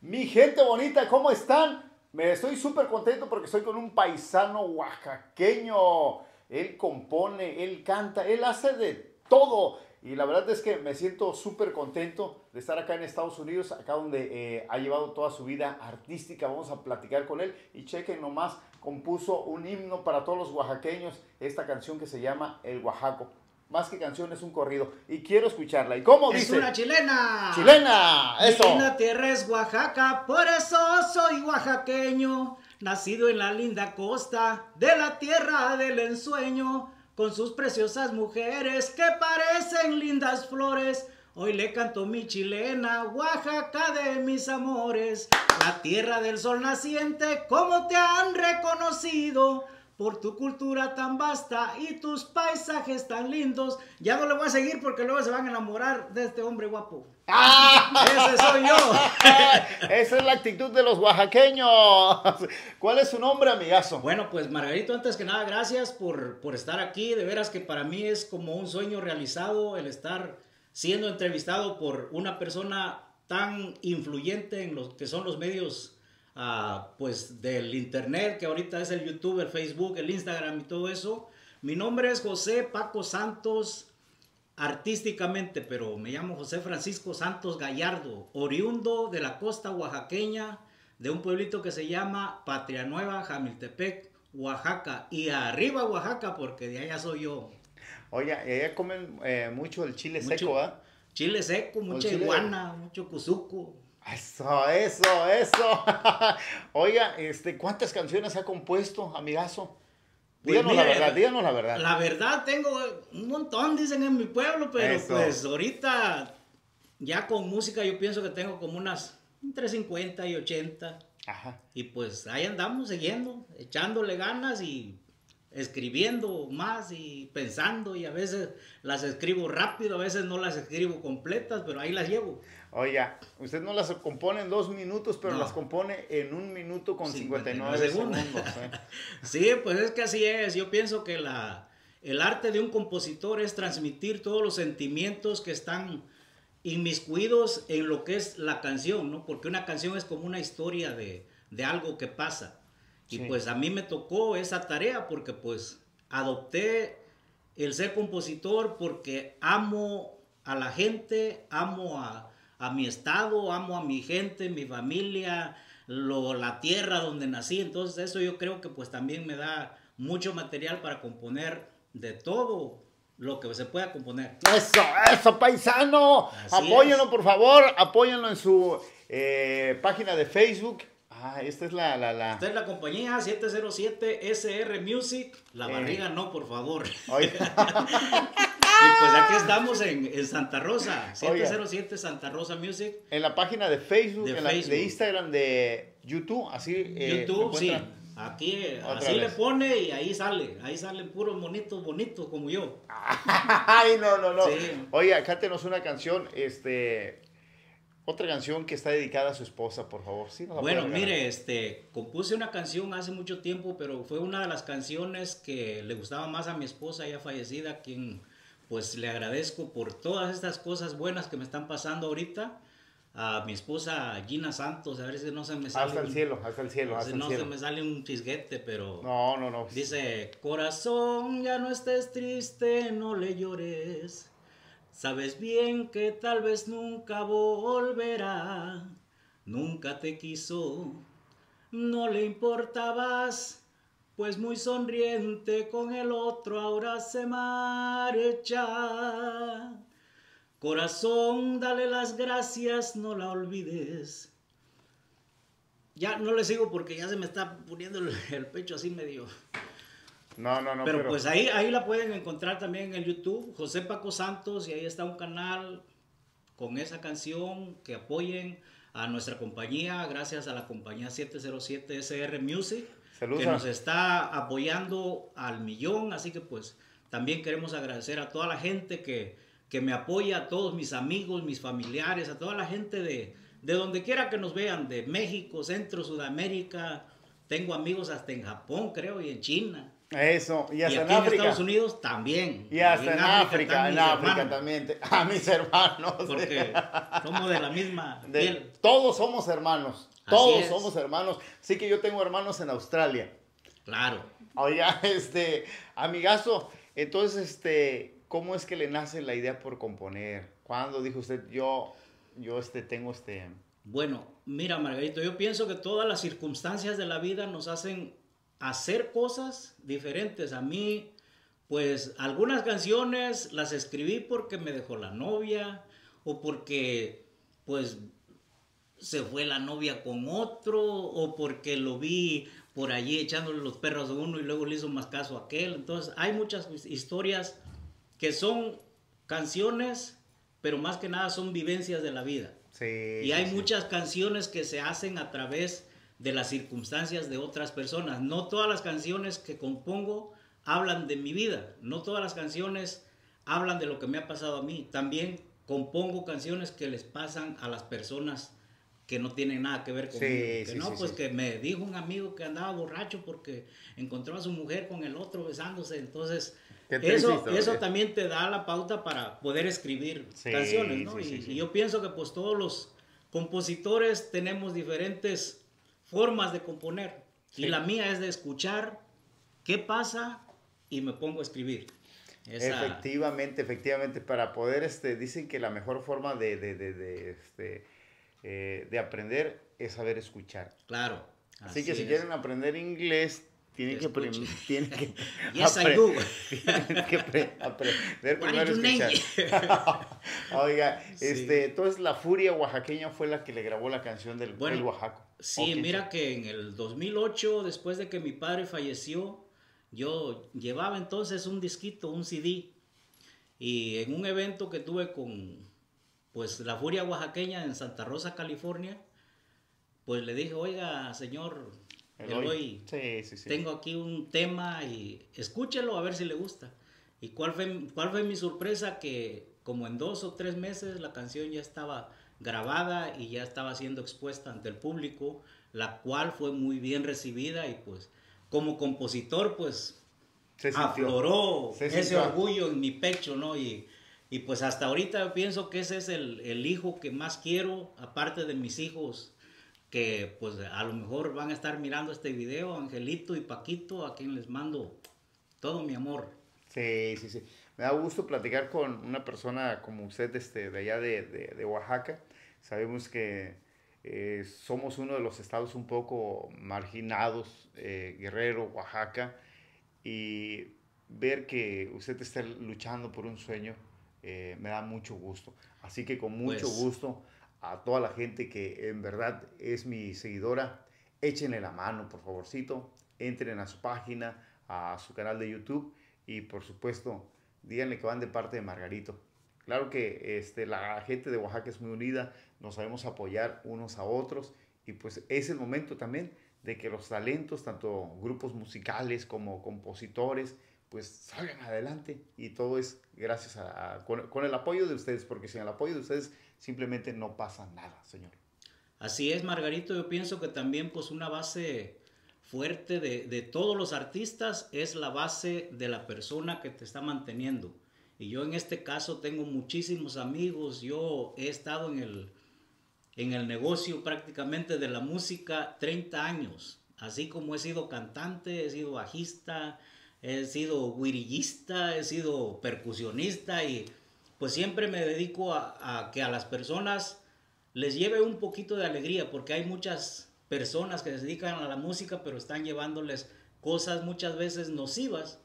Mi gente bonita, ¿cómo están? Me estoy súper contento porque estoy con un paisano oaxaqueño. Él compone, él canta, él hace de todo. Y la verdad es que me siento súper contento de estar acá en Estados Unidos, acá donde eh, ha llevado toda su vida artística. Vamos a platicar con él. Y chequen nomás, compuso un himno para todos los oaxaqueños, esta canción que se llama El Oaxaco más que canción es un corrido y quiero escucharla. ¿Y cómo dice? Es una chilena. Chilena, eso. Mi tierra es Oaxaca, por eso soy oaxaqueño, nacido en la linda costa de la tierra del ensueño, con sus preciosas mujeres que parecen lindas flores. Hoy le canto mi chilena, Oaxaca de mis amores, la tierra del sol naciente, como te han reconocido por tu cultura tan vasta y tus paisajes tan lindos. Ya no le voy a seguir porque luego se van a enamorar de este hombre guapo. ¡Ah! Ese soy yo. Esa es la actitud de los oaxaqueños. ¿Cuál es su nombre, amigazo? Bueno, pues Margarito, antes que nada, gracias por, por estar aquí. De veras que para mí es como un sueño realizado el estar siendo entrevistado por una persona tan influyente en los que son los medios pues del internet, que ahorita es el YouTube, el Facebook, el Instagram y todo eso. Mi nombre es José Paco Santos, artísticamente, pero me llamo José Francisco Santos Gallardo, oriundo de la costa oaxaqueña, de un pueblito que se llama Patria Nueva, Jamiltepec, Oaxaca. Y arriba Oaxaca, porque de allá soy yo. Oye, allá comen eh, mucho el chile seco, ¿ah? Chile seco, mucha iguana, mucho cuzuco. Eso, eso, eso. Oiga, este, ¿cuántas canciones ha compuesto, amigazo? Pues díganos la verdad, díganos la verdad. La verdad, tengo un montón, dicen en mi pueblo, pero pues ahorita ya con música yo pienso que tengo como unas entre 50 y 80. Ajá. Y pues ahí andamos siguiendo, echándole ganas y escribiendo más y pensando y a veces las escribo rápido, a veces no las escribo completas, pero ahí las llevo. Oiga, usted no las compone en dos minutos, pero las compone en un minuto con 59, segundos. ¿eh? sí, pues es que así es. Yo pienso que la, el arte de un compositor es transmitir todos los sentimientos que están inmiscuidos en lo que es la canción, ¿no? Porque una canción es como una historia de, de algo que pasa. Y pues a mí me tocó esa tarea porque pues adopté el ser compositor porque amo a la gente, amo a, a mi estado, amo a mi gente, mi familia, lo, la tierra donde nací. Entonces eso yo creo que pues también me da mucho material para componer de todo lo que se pueda componer. Eso, eso, paisano. apóyenlo, por favor, apóyenlo en su eh, página de Facebook. Ah, esta es la, la, la... Esta es la compañía 707 SR Music. La eh. barriga no, por favor. Y pues aquí estamos en, Santa Rosa, 707 Santa Rosa Music. En la página de Facebook, de, La, de Instagram, de YouTube, así. Eh, YouTube, sí. Aquí, así le pone y ahí sale. Ahí salen puros bonitos, bonitos como yo. Ay, no, no, no. Oye, cántenos una canción, este. Otra canción que está dedicada a su esposa, por favor. Sí, bueno, mire, este, compuse una canción hace mucho tiempo, pero fue una de las canciones que le gustaba más a mi esposa, ya fallecida, quien pues le agradezco por todas estas cosas buenas que me están pasando ahorita. A mi esposa Gina Santos, a ver si no se me sale. Hasta el cielo, hasta el cielo, hasta no se me sale un chisguete, pero. No, no, no. Dice: Corazón, ya no estés triste, no le llores. Sabes bien que tal vez nunca volverá. Nunca te quiso, no le importabas pues muy sonriente con el otro ahora se marcha. Corazón, dale las gracias, no la olvides. Ya no le sigo porque ya se me está poniendo el, pecho así medio. No, no, no. Pero, pues ahí, ahí la pueden encontrar también en el YouTube, José Paco Santos, y ahí está un canal con esa canción que apoyen a nuestra compañía, gracias a la compañía 707 SR Music que nos está apoyando al millón, así que pues también queremos agradecer a toda la gente que, que me apoya, a todos mis amigos, mis familiares, a toda la gente de, de donde quiera que nos vean, de México, Centro, Sudamérica, tengo amigos hasta en Japón, creo, y en China. Eso, y hasta y en aquí en, África. Estados Unidos también. Y hasta en, África, en África también. a mis hermanos. Porque somos de la misma De- piel. todos somos hermanos. Todos somos hermanos. Sí que yo tengo hermanos en Australia. Claro. Oiga, este, amigazo, entonces, este, ¿cómo es que le nace la idea por componer? ¿Cuándo dijo usted, yo, yo, este, tengo este... Bueno, mira, Margarito, yo pienso que todas las circunstancias de la vida nos hacen hacer cosas diferentes. A mí, pues, algunas canciones las escribí porque me dejó la novia o porque, pues, se fue la novia con otro o porque lo vi por allí echándole los perros a uno y luego le hizo más caso a aquel. Entonces, hay muchas historias que son canciones, pero más que nada son vivencias de la vida. Sí, Y hay sí. muchas canciones que se hacen a través de las circunstancias de otras personas. No todas las canciones que compongo hablan de mi vida. No todas las canciones hablan de lo que me ha pasado a mí. También compongo canciones que les pasan a las personas que no tienen nada que ver Sí, conmigo. que sí, no, sí, pues que me dijo un amigo que andaba borracho porque encontró a su mujer con el otro besándose. Entonces, eso, eso también te da la pauta para poder escribir canciones, ¿no? y, y yo pienso que pues todos los compositores tenemos diferentes formas de componer. Sí. Y la mía es de escuchar qué pasa y me pongo a escribir. Esa- Efectivamente, efectivamente, para poder, este, dicen que la mejor forma de, de, de, de, este, eh, de aprender es saber escuchar. Claro. Así, que si quieren aprender inglés, tienen que, tienen que, Yes, I do. tienen que pre- aprender primero escuchar. Oiga, Sí. este, entonces la furia oaxaqueña fue la que le grabó la canción del Bueno, el Oaxaco. ¿O Sí, mira que en el 2008, después de que mi padre falleció, yo llevaba entonces un disquito, un CD, y en un evento que tuve con pues la Furia Oaxaqueña en Santa Rosa, California, pues le dije, oiga, señor Eloy. Eloy, Sí, sí, sí. tengo aquí un tema y escúchelo a ver si le gusta. ¿Y cuál fue, cuál fue mi sorpresa? Que como en dos o tres meses la canción ya estaba grabada y ya estaba siendo expuesta ante el público, la cual fue muy bien recibida y pues como compositor pues Se afloró Se ese orgullo en mi pecho, ¿no? Y, y pues hasta ahorita pienso que ese es el, el hijo que más quiero, aparte de mis hijos, que pues a lo mejor van a estar mirando este video, Angelito y Paquito, a quien les mando todo mi amor. Sí, sí, sí. Me da gusto platicar con una persona como usted este, de allá de, de- de Oaxaca. Sabemos que eh, somos uno de los estados un poco marginados, eh, Guerrero, Oaxaca, y ver que usted está luchando por un sueño eh, me da mucho gusto. Así que con mucho Pues- gusto a toda la gente que en verdad es mi seguidora, échenle la mano, por favorcito, entren a su página, a su canal de YouTube y por supuesto díganle que van de parte de Margarito. Claro que este, la gente de Oaxaca es muy unida, nos sabemos apoyar unos a otros y pues es el momento también de que los talentos, tanto grupos musicales como compositores, pues salgan adelante y todo es gracias a, con el apoyo de ustedes, porque sin el apoyo de ustedes simplemente no pasa nada, señor. Así es, Margarito, yo pienso que también pues una base fuerte de, de todos los artistas es la base de la persona que te está manteniendo. Y yo en este caso tengo muchísimos amigos, yo he estado en el, en el negocio prácticamente de la música 30 años, así como he sido cantante, he sido bajista, he sido guirillista, he sido percusionista y pues siempre me dedico a, que a las personas les lleve un poquito de alegría, porque hay muchas personas que se dedican a la música, pero están llevándoles cosas muchas veces nocivas.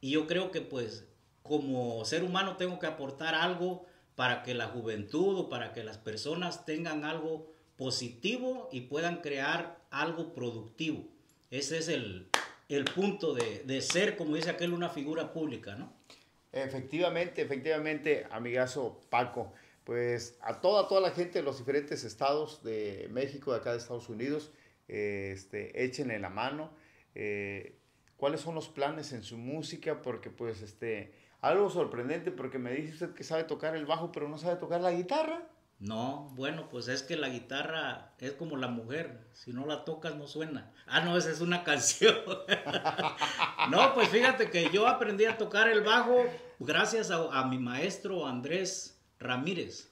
Y yo creo que pues como ser humano tengo que aportar algo para que la juventud o para que las personas tengan algo positivo y puedan crear algo productivo. Ese es el, el punto de, de ser, como dice aquel, una figura pública, ¿no? Efectivamente, efectivamente, amigazo Paco. Pues a toda, toda la gente de los diferentes estados de México, de acá de Estados Unidos, eh, este, échenle la mano. Eh, ¿Cuáles son los planes en su música? Porque pues este, algo sorprendente, porque me dice usted que sabe tocar el bajo, pero no sabe tocar la guitarra. No, bueno, pues es que la guitarra es como la mujer, si no la tocas no suena. Ah, no, esa es una canción. no, pues fíjate que yo aprendí a tocar el bajo gracias a, mi maestro Andrés Ramírez.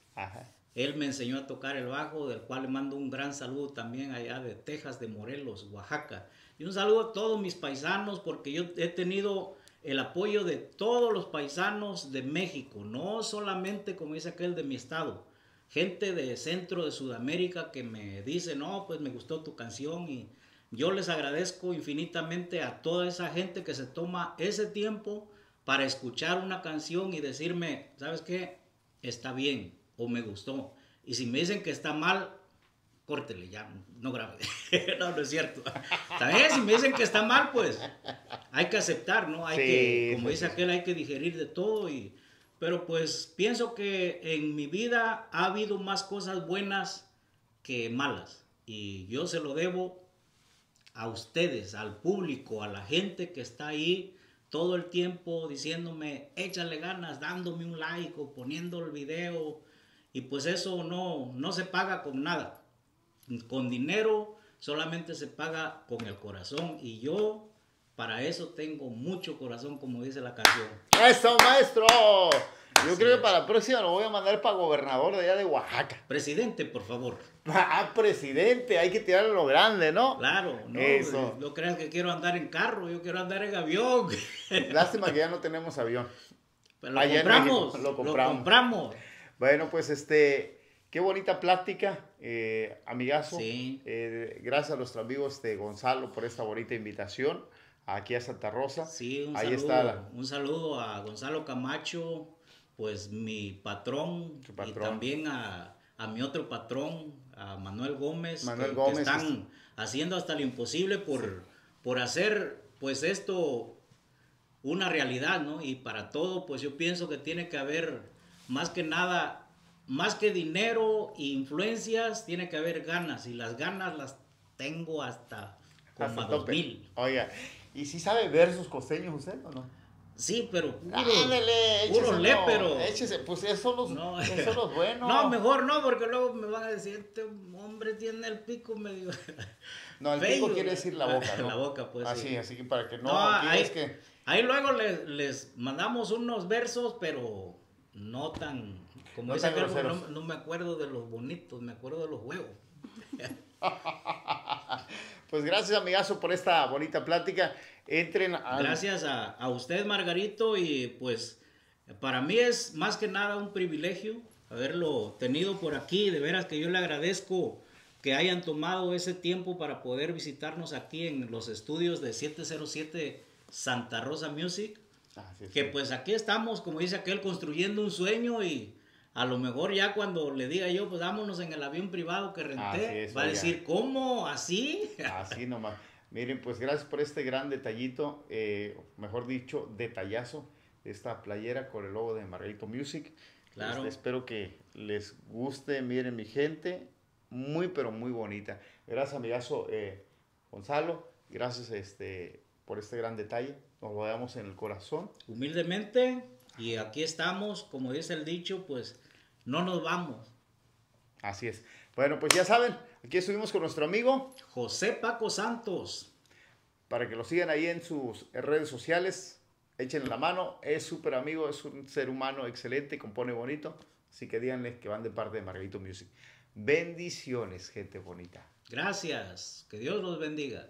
Él me enseñó a tocar el bajo, del cual le mando un gran saludo también allá de Texas, de Morelos, Oaxaca. Y un saludo a todos mis paisanos, porque yo he tenido el apoyo de todos los paisanos de México, no solamente como dice aquel de mi estado gente de centro de Sudamérica que me dice, no, pues me gustó tu canción y yo les agradezco infinitamente a toda esa gente que se toma ese tiempo para escuchar una canción y decirme, ¿sabes qué? Está bien o me gustó. Y si me dicen que está mal, córtele ya, no grave. no, no es cierto. También si me dicen que está mal, pues hay que aceptar, ¿no? Hay que, como dice aquel, hay que digerir de todo y pero pues pienso que en mi vida ha habido más cosas buenas que malas. Y yo se lo debo a ustedes, al público, a la gente que está ahí todo el tiempo diciéndome, échale ganas, dándome un like o poniendo el video. Y pues eso no, no se paga con nada. Con dinero solamente se paga con el corazón. Y yo para eso tengo mucho corazón, como dice la canción. ¡Eso, maestro! Yo creo que para la próxima lo voy a mandar para gobernador de allá de Oaxaca. Presidente, por favor. Ah, presidente, hay que tirarlo lo grande, ¿no? Claro, no. Eso. No creas que quiero andar en carro, yo quiero andar en avión. Lástima que ya no tenemos avión. Pero lo, compramos, lo compramos. Bueno, pues este, qué bonita plática, eh, amigazo. Sí. Eh, gracias a nuestros amigos de Gonzalo por esta bonita invitación aquí a Santa Rosa. Sí, un Ahí saludo, está un saludo a Gonzalo Camacho, pues mi patrón, y también a, mi otro patrón, a Manuel Gómez, Manuel Gómez que están haciendo hasta lo imposible por, por hacer pues esto una realidad, ¿no? Y para todo, pues yo pienso que tiene que haber más que nada, más que dinero e influencias, tiene que haber ganas, y las ganas las tengo hasta como hasta a Oiga, ¿Y si sabe versos costeños usted o no? Sí, pero puro, Ándale, puro lépero. Échese, pues esos son los, no, eso los buenos. No, mejor no, porque luego me van a decir, este hombre tiene el pico medio... No, el pico quiere decir la boca, ¿no? La boca, pues Así, sí. así que para que no... no ahí, es que... ahí luego les, les, mandamos unos versos, pero no tan... Como no, dice no, no me acuerdo de los bonitos, me acuerdo de los huevos. Pues gracias, amigazo, por esta bonita plática. Entren Gracias a, a, usted, Margarito, y pues para mí es más que nada un privilegio haberlo tenido por aquí. De veras que yo le agradezco que hayan tomado ese tiempo para poder visitarnos aquí en los estudios de 707 Santa Rosa Music. que pues aquí estamos, como dice aquel, construyendo un sueño y a lo mejor ya cuando le diga yo, pues vámonos en el avión privado que renté, va a decir, ¿cómo? ¿Así? Así nomás. Miren, pues gracias por este gran detallito, eh, mejor dicho, detallazo de esta playera con el logo de Margarito Music. Claro. Este, espero que les guste, miren mi gente, muy pero muy bonita. Gracias amigazo eh, Gonzalo, gracias este, por este gran detalle, nos lo damos en el corazón. Humildemente, y aquí estamos, como dice el dicho, pues no nos vamos. Así es. Bueno, pues ya saben, aquí estuvimos con nuestro amigo José Paco Santos. Para que lo sigan ahí en sus redes sociales, echen la mano. Es súper amigo, es un ser humano excelente, compone bonito. Así que díganle que van de parte de Margarito Music. Bendiciones, gente bonita. Gracias. Que Dios los bendiga.